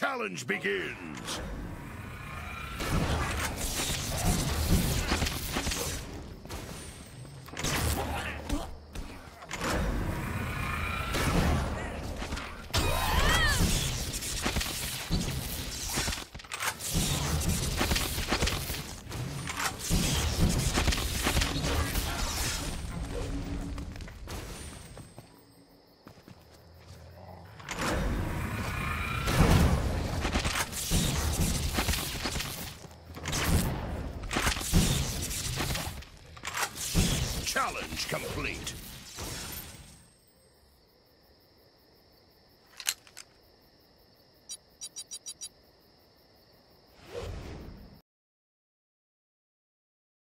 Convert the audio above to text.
challenge begins. Challenge complete.